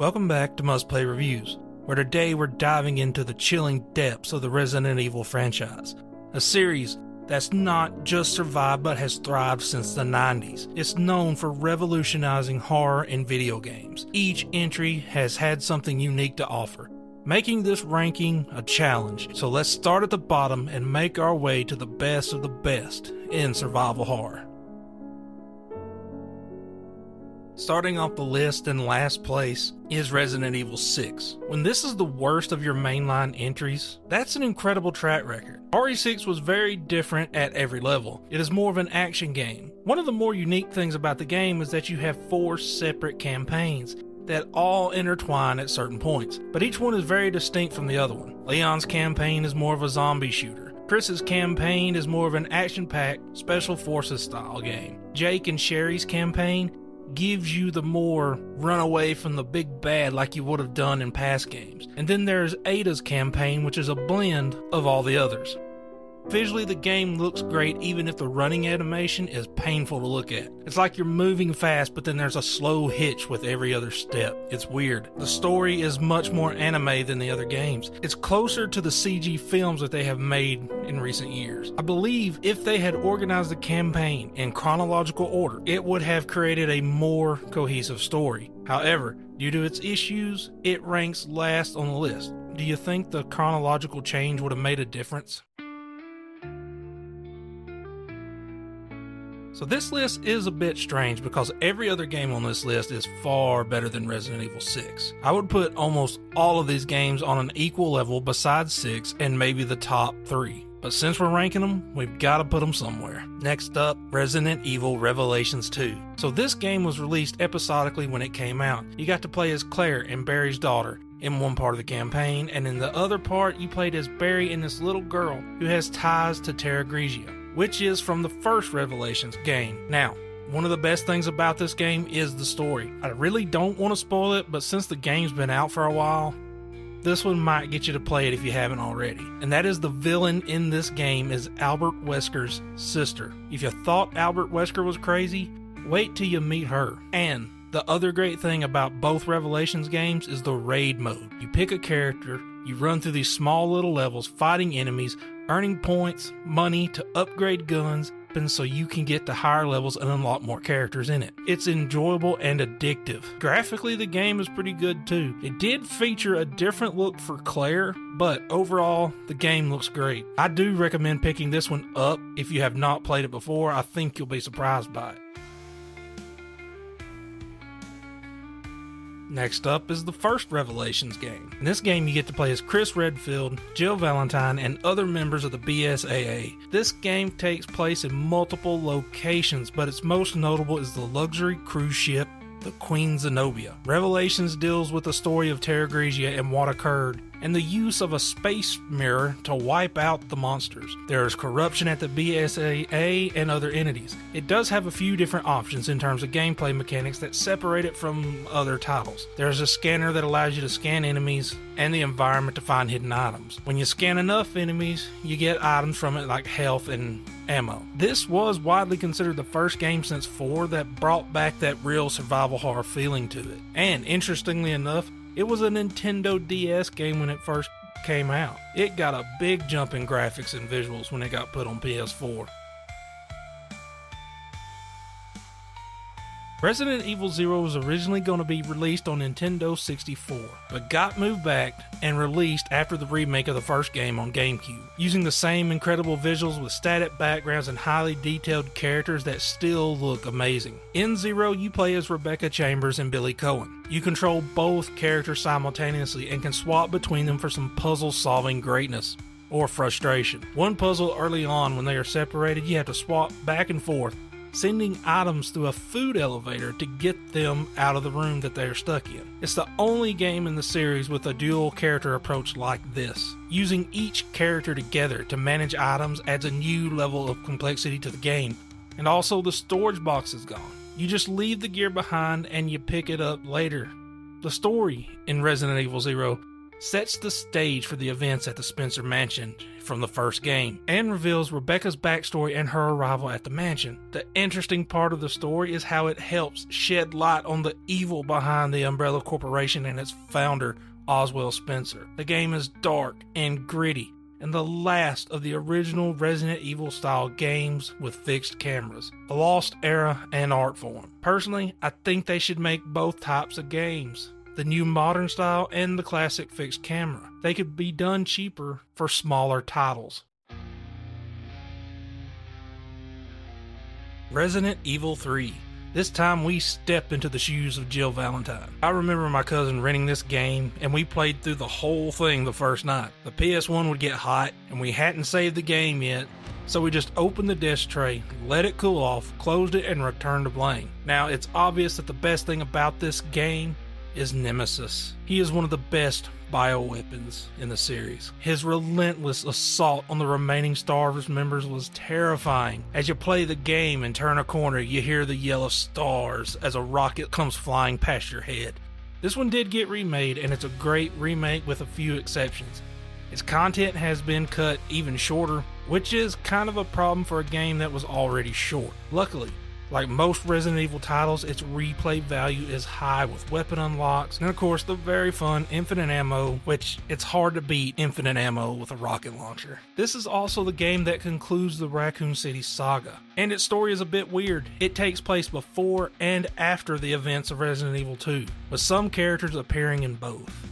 Welcome back to Must Play Reviews, where today we're diving into the chilling depths of the Resident Evil franchise, a series that's not just survived but has thrived since the 90s. It's known for revolutionizing horror in video games. Each entry has had something unique to offer, making this ranking a challenge. So let's start at the bottom and make our way to the best of the best in survival horror. Starting off the list in last place is Resident Evil 6. When this is the worst of your mainline entries, that's an incredible track record. RE6 was very different at every level. It is more of an action game. One of the more unique things about the game is that you have four separate campaigns that all intertwine at certain points, but each one is very distinct from the other one. Leon's campaign is more of a zombie shooter. Chris's campaign is more of an action packed, special forces style game. Jake and Sherry's campaign gives you the more run away from the big bad like you would have done in past games. And then there's Ada's campaign, which is a blend of all the others. Visually, the game looks great even if the running animation is painful to look at. It's like you're moving fast, but then there's a slow hitch with every other step. It's weird. The story is much more anime than the other games. It's closer to the CG films that they have made in recent years. I believe if they had organized the campaign in chronological order, it would have created a more cohesive story. However, due to its issues, it ranks last on the list. Do you think the chronological change would have made a difference? So this list is a bit strange because every other game on this list is far better than Resident Evil 6. I would put almost all of these games on an equal level besides 6 and maybe the top 3. But since we're ranking them, we've got to put them somewhere. Next up, Resident Evil Revelations 2. So this game was released episodically when it came out. You got to play as Claire and Barry's daughter in one part of the campaign, and in the other part, you played as Barry and this little girl who has ties to Terra Grigia which is from the first Revelations game. Now, one of the best things about this game is the story. I really don't want to spoil it, but since the game's been out for a while, this one might get you to play it if you haven't already. And that is the villain in this game is Albert Wesker's sister. If you thought Albert Wesker was crazy, wait till you meet her. And the other great thing about both Revelations games is the raid mode. You pick a character, you run through these small little levels fighting enemies, earning points, money to upgrade guns, and so you can get to higher levels and unlock more characters in it. It's enjoyable and addictive. Graphically, the game is pretty good too. It did feature a different look for Claire, but overall, the game looks great. I do recommend picking this one up if you have not played it before. I think you'll be surprised by it. Next up is the first Revelations game. In this game, you get to play as Chris Redfield, Jill Valentine, and other members of the BSAA. This game takes place in multiple locations, but its most notable is the luxury cruise ship the Queen Zenobia. Revelations deals with the story of Terra Grigia and what occurred, and the use of a space mirror to wipe out the monsters. There is corruption at the BSAA and other entities. It does have a few different options in terms of gameplay mechanics that separate it from other titles. There's a scanner that allows you to scan enemies and the environment to find hidden items. When you scan enough enemies, you get items from it like health and ammo. This was widely considered the first game since 4 that brought back that real survival horror feeling to it. And interestingly enough, it was a Nintendo DS game when it first came out. It got a big jump in graphics and visuals when it got put on PS4. Resident Evil Zero was originally going to be released on Nintendo 64, but got moved back and released after the remake of the first game on GameCube, using the same incredible visuals with static backgrounds and highly detailed characters that still look amazing. In Zero, you play as Rebecca Chambers and Billy Coen. You control both characters simultaneously and can swap between them for some puzzle solving greatness or frustration. One puzzle early on when they are separated, you have to swap back and forth sending items through a food elevator to get them out of the room that they are stuck in. It's the only game in the series with a dual character approach like this. Using each character together to manage items adds a new level of complexity to the game, and also the storage box is gone. You just leave the gear behind and you pick it up later. The story in Resident Evil Zero sets the stage for the events at the Spencer Mansion from the first game and reveals Rebecca's backstory and her arrival at the mansion. The interesting part of the story is how it helps shed light on the evil behind the Umbrella Corporation and its founder, Oswald Spencer. The game is dark and gritty, and the last of the original Resident Evil style games with fixed cameras, a lost era and art form. Personally, I think they should make both types of games the new modern style and the classic fixed camera. They could be done cheaper for smaller titles. Resident Evil 3 this time we step into the shoes of Jill Valentine. I remember my cousin renting this game and we played through the whole thing the first night. The PS1 would get hot and we hadn't saved the game yet, so we just opened the disk tray, let it cool off, closed it, and returned to playing. Now it's obvious that the best thing about this game is Nemesis. He is one of the best bioweapons in the series. His relentless assault on the remaining STARS members was terrifying. As you play the game and turn a corner, you hear the yell of stars as a rocket comes flying past your head. This one did get remade, and it's a great remake with a few exceptions. Its content has been cut even shorter, which is kind of a problem for a game that was already short. Luckily, like most Resident Evil titles, its replay value is high with weapon unlocks, and of course the very fun infinite ammo, which it's hard to beat infinite ammo with a rocket launcher. This is also the game that concludes the Raccoon City saga, and its story is a bit weird. It takes place before and after the events of Resident Evil 2, with some characters appearing in both.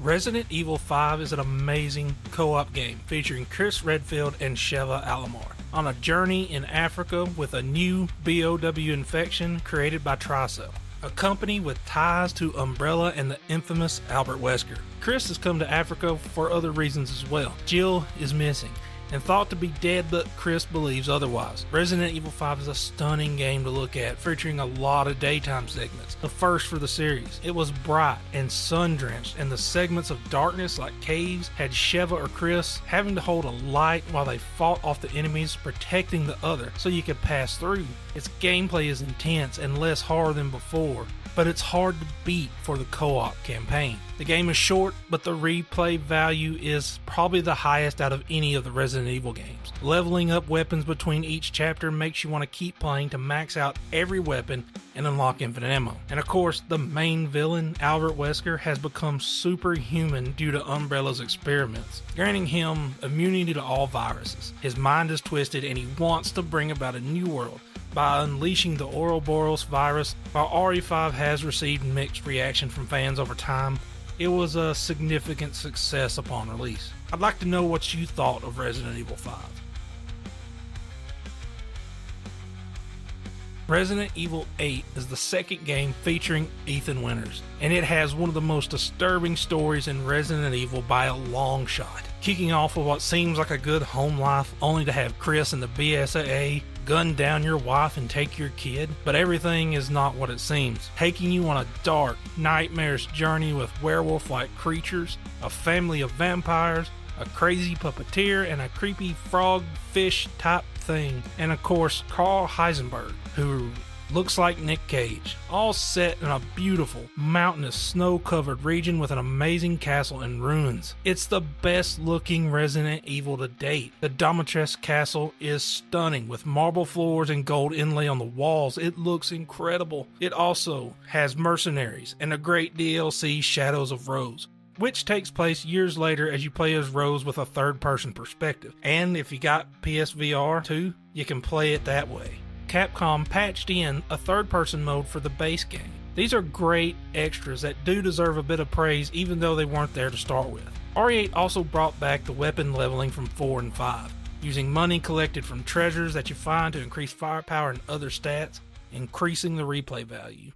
Resident Evil 5 is an amazing co op game featuring Chris Redfield and Sheva Alomar on a journey in Africa with a new BOW infection created by Tricell, a company with ties to Umbrella and the infamous Albert Wesker. Chris has come to Africa for other reasons as well. Jill is missing and thought to be dead, but Chris believes otherwise. Resident Evil 5 is a stunning game to look at, featuring a lot of daytime segments, the first for the series. It was bright and sun drenched, and the segments of darkness, like caves, had Sheva or Chris having to hold a light while they fought off the enemies, protecting the other so you could pass through. Its gameplay is intense and less horror than before, but it's hard to beat for the co op campaign. The game is short, but the replay value is probably the highest out of any of the Resident Evil games. Leveling up weapons between each chapter makes you want to keep playing to max out every weapon and unlock infinite ammo. And of course, the main villain, Albert Wesker, has become superhuman due to Umbrella's experiments, granting him immunity to all viruses. His mind is twisted and he wants to bring about a new world by unleashing the Ouroboros virus. While RE5 has received mixed reaction from fans over time, it was a significant success upon release. I'd like to know what you thought of Resident Evil 5. Resident Evil 8 is the second game featuring Ethan Winters, and it has one of the most disturbing stories in Resident Evil by a long shot. Kicking off with what seems like a good home life, only to have Chris and the BSAA gun down your wife and take your kid, but everything is not what it seems, taking you on a dark, nightmarish journey with werewolf like creatures, a family of vampires, a crazy puppeteer, and a creepy frog fish type thing, and of course, Karl Heisenberg, who looks like Nick Cage, all set in a beautiful, mountainous, snow covered region with an amazing castle and ruins. It's the best looking Resident Evil to date. The Dimitrescu Castle is stunning with marble floors and gold inlay on the walls. It looks incredible. It also has mercenaries and a great DLC, Shadows of Rose which takes place years later as you play as Rose with a third person perspective. And if you got PSVR2, you can play it that way. Capcom patched in a third person mode for the base game. These are great extras that do deserve a bit of praise even though they weren't there to start with. RE8 also brought back the weapon leveling from 4 and 5, using money collected from treasures that you find to increase firepower and other stats, increasing the replay value.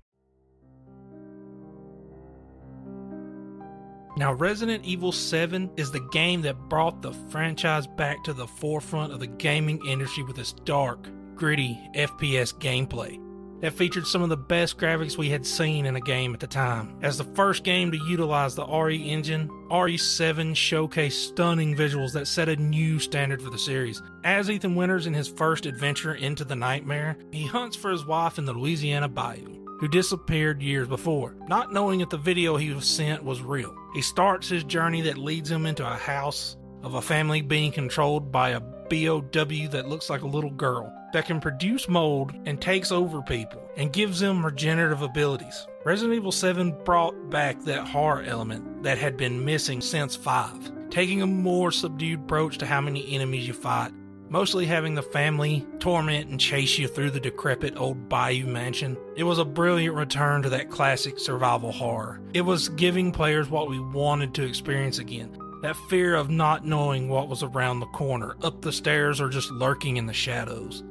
Now, Resident Evil 7 is the game that brought the franchise back to the forefront of the gaming industry with its dark, gritty FPS gameplay that featured some of the best graphics we had seen in a game at the time. As the first game to utilize the RE engine, RE7 showcased stunning visuals that set a new standard for the series. As Ethan Winters in his first adventure into the nightmare, he hunts for his wife in the Louisiana bayou who disappeared years before, not knowing if the video he was sent was real. He starts his journey that leads him into a house of a family being controlled by a BOW that looks like a little girl that can produce mold and takes over people and gives them regenerative abilities. Resident Evil 7 brought back that horror element that had been missing since 5, taking a more subdued approach to how many enemies you fight, mostly having the family torment and chase you through the decrepit old Bayou mansion. It was a brilliant return to that classic survival horror. It was giving players what we wanted to experience again that fear of not knowing what was around the corner, up the stairs, or just lurking in the shadows.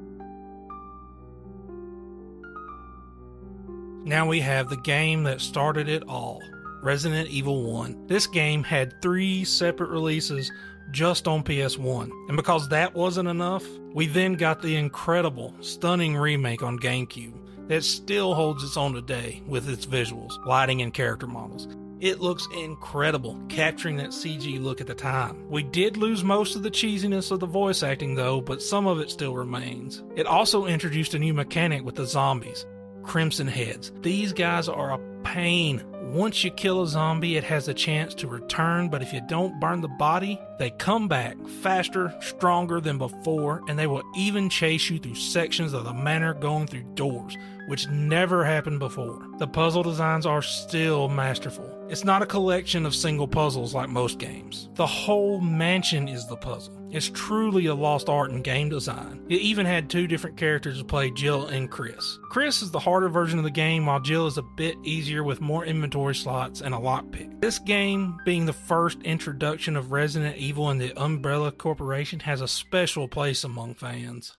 Now we have the game that started it all Resident Evil 1. This game had three separate releases just on PS1. And because that wasn't enough, we then got the incredible, stunning remake on GameCube that still holds its own today with its visuals, lighting, and character models. It looks incredible, capturing that CG look at the time. We did lose most of the cheesiness of the voice acting though, but some of it still remains. It also introduced a new mechanic with the zombies, Crimson Heads. These guys are a pain. Once you kill a zombie, it has a chance to return, but if you don't burn the body, they come back faster, stronger than before, and they will even chase you through sections of the manor going through doors which never happened before. The puzzle designs are still masterful. It's not a collection of single puzzles like most games. The whole mansion is the puzzle. It's truly a lost art in game design. It even had two different characters to play Jill and Chris. Chris is the harder version of the game, while Jill is a bit easier with more inventory slots and a lockpick. This game, being the first introduction of Resident Evil in the Umbrella Corporation, has a special place among fans.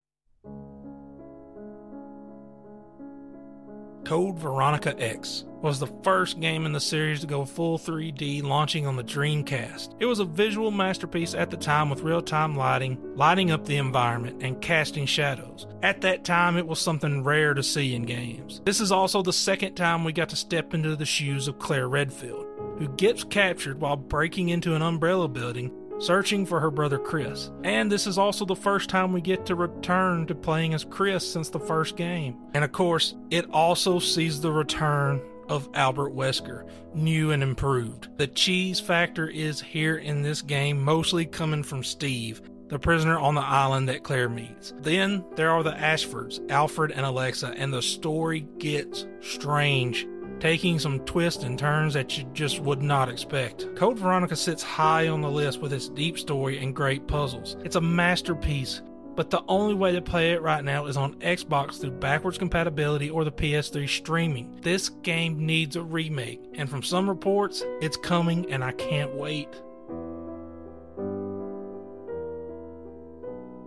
Code Veronica X was the first game in the series to go full 3D, launching on the Dreamcast. It was a visual masterpiece at the time with real time lighting, lighting up the environment, and casting shadows. At that time, it was something rare to see in games. This is also the second time we got to step into the shoes of Claire Redfield, who gets captured while breaking into an umbrella building searching for her brother Chris. And this is also the first time we get to return to playing as Chris since the first game. And of course, it also sees the return of Albert Wesker, new and improved. The cheese factor is here in this game, mostly coming from Steve, the prisoner on the island that Claire meets. Then there are the Ashfords, Alfred and Alexa, and the story gets strange taking some twists and turns that you just would not expect. Code Veronica sits high on the list with its deep story and great puzzles. It's a masterpiece, but the only way to play it right now is on Xbox through backwards compatibility or the PS3 streaming. This game needs a remake, and from some reports, it's coming and I can't wait.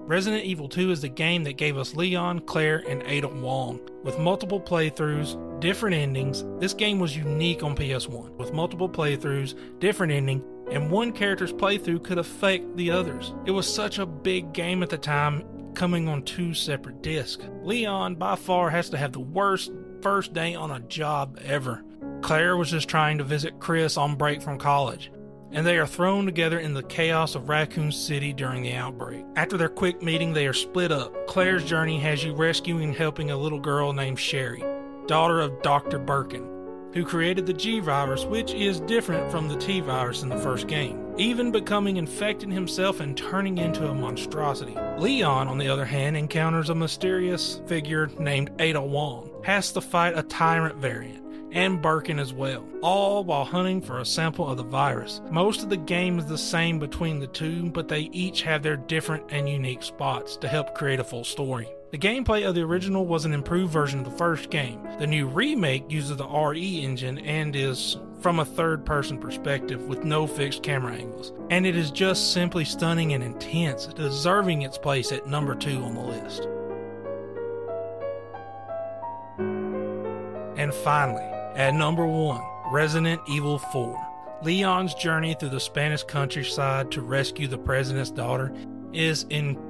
Resident Evil 2 is the game that gave us Leon, Claire, and Ada Wong. With multiple playthroughs, different endings, this game was unique on PS1. With multiple playthroughs, different ending, and one character's playthrough could affect the others. It was such a big game at the time, coming on two separate discs. Leon, by far, has to have the worst first day on a job ever. Claire was just trying to visit Chris on break from college and they are thrown together in the chaos of Raccoon City during the outbreak. After their quick meeting, they are split up. Claire's journey has you rescuing and helping a little girl named Sherry, daughter of Dr. Birkin, who created the G virus, which is different from the T virus in the first game, even becoming infected himself and turning into a monstrosity. Leon, on the other hand, encounters a mysterious figure named Ada Wong, has to fight a tyrant variant and Birkin as well, all while hunting for a sample of the virus. Most of the game is the same between the two, but they each have their different and unique spots to help create a full story. The gameplay of the original was an improved version of the first game. The new remake uses the RE engine and is from a third person perspective with no fixed camera angles. And it is just simply stunning and intense, deserving its place at number 2 on the list. And finally, at number 1, Resident Evil 4. Leon's journey through the Spanish countryside to rescue the president's daughter is incredible.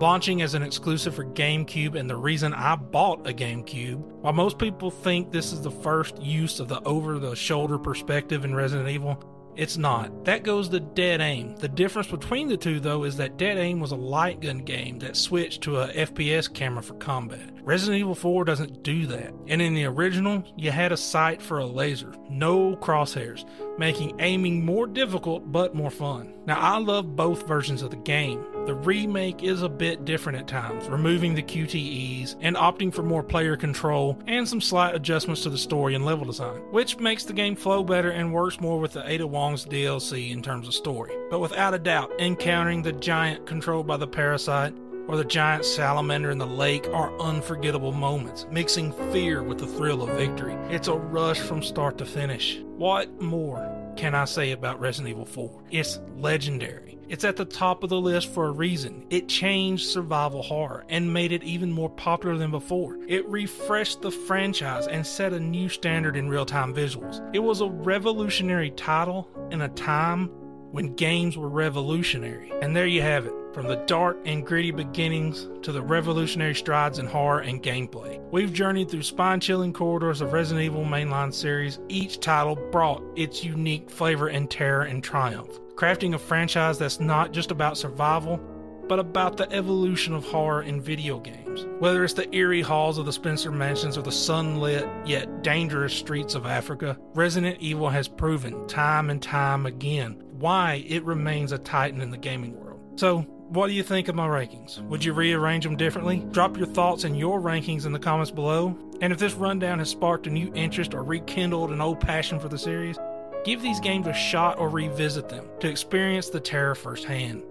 Launching as an exclusive for GameCube and the reason I bought a GameCube, while most people think this is the first use of the over the shoulder perspective in Resident Evil, It's not. That goes to Dead Aim. The difference between the two, though, is that Dead Aim was a light gun game that switched to a FPS camera for combat. Resident Evil 4 doesn't do that. And in the original, you had a sight for a laser, no crosshairs, making aiming more difficult but more fun. Now, I love both versions of the game. The remake is a bit different at times, removing the QTEs and opting for more player control and some slight adjustments to the story and level design, which makes the game flow better and works more with the Ada Wong's DLC in terms of story. But without a doubt, encountering the giant controlled by the parasite or the giant salamander in the lake are unforgettable moments, mixing fear with the thrill of victory. It's a rush from start to finish. What more can I say about Resident Evil 4? It's legendary. It's at the top of the list for a reason. It changed survival horror and made it even more popular than before. It refreshed the franchise and set a new standard in real time visuals. It was a revolutionary title in a time when games were revolutionary. And there you have it. From the dark and gritty beginnings to the revolutionary strides in horror and gameplay. We've journeyed through spine chilling corridors of Resident Evil mainline series. Each title brought its unique flavor and terror and triumph, crafting a franchise that's not just about survival, but about the evolution of horror in video games. Whether it's the eerie halls of the Spencer Mansions or the sunlit yet dangerous streets of Africa, Resident Evil has proven time and time again why it remains a titan in the gaming world. So, what do you think of my rankings? Would you rearrange them differently? Drop your thoughts and your rankings in the comments below. And if this rundown has sparked a new interest or rekindled an old passion for the series, give these games a shot or revisit them to experience the terror firsthand.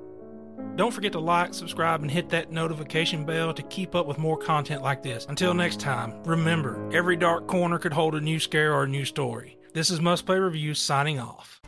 Don't forget to like, subscribe, and hit that notification bell to keep up with more content like this. Until next time, remember every dark corner could hold a new scare or a new story. This is Must Play Reviews signing off.